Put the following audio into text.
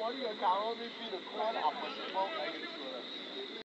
我这个加我的比的